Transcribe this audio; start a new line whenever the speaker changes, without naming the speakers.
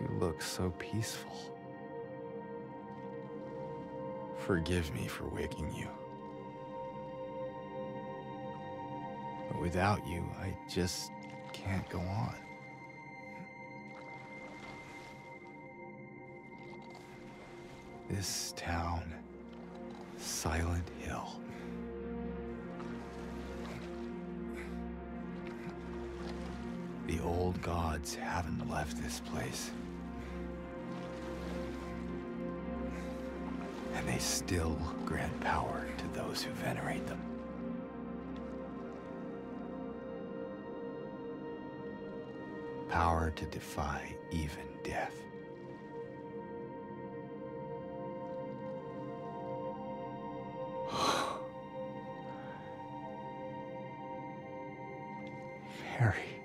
You look so peaceful. Forgive me for waking you. But without you, I just can't go on. This town, Silent Hill. The old gods haven't left this place. And they still grant power to those who venerate them. Power to defy even death. Mary.